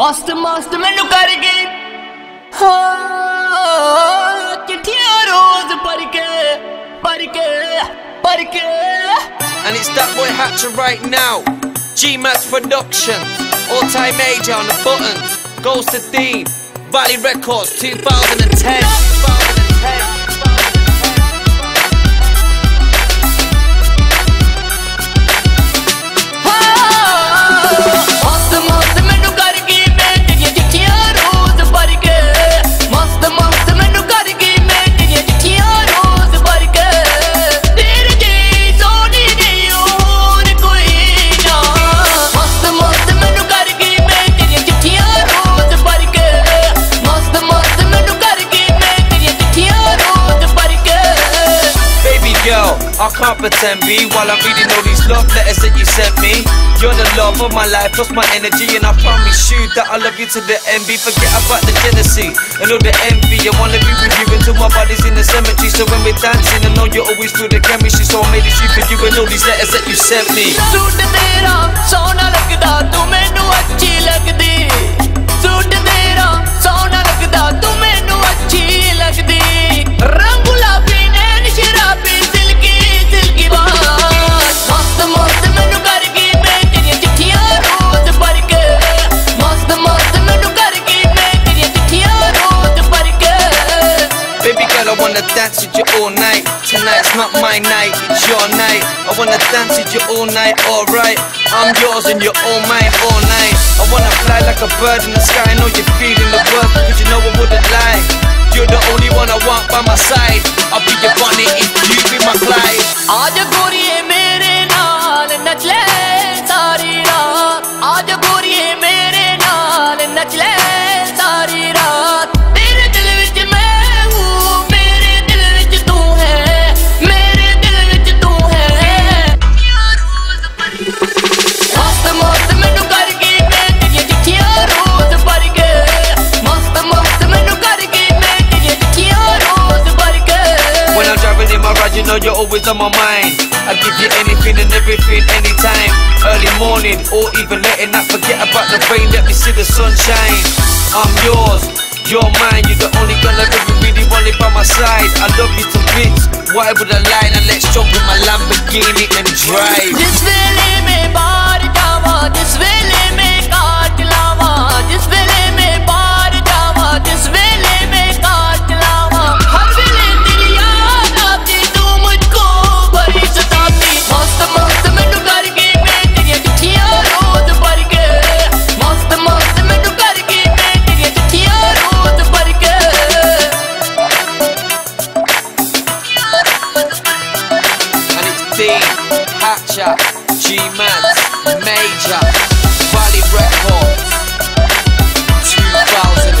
Master, master, ਮੈਨੂੰ ਕਰ ਗਈ ਹਾਂ ਚਿੱਠੀਆਂ ਰੋਜ਼ ਭਰ ਕੇ ਭਰ ਕੇ ਭਰ ਕੇ And it's Dat Boi Hatcha right now. Ji-Madz Productions. All time major on the buttons. Goes to Dean Valley Records 2010 I can't pretend be while I'm reading all these love letters that you sent me. You're the love of my life, plus my energy, and I promise you that I love you to the end. Be forget about the jealousy and all the envy. I wanna be with you until my body's in the cemetery. So when we're dancing, I know you always feel the chemistry. So I made this for you and all these letters that you sent me. dance with you all night. Tonight's not my night, it's your night. I wanna dance with you all night, alright. I'm yours and you're all mine all night. I wanna fly like a bird in the sky. I know you're feeling the worth, Cause you know I wouldn't lie. You're the only one I want by my side. I'll be your Bonnie if you be my Clyde. Aaj goriye mere naal nachle saari raat Aaj goriye mere naal nachle know you're always on my mind. I give you anything and everything, anytime. Early morning, or even late at night. Forget about the rain, let me see the sunshine. I'm yours, you're mine. You're the only girl I've ever really wanted by my side. I love you to bits. Why would I lie? Now let's jump in my Lamborghini and drive. This feeling, my body down, this feeling. nature. G-Man, major. Valley Records. 2000.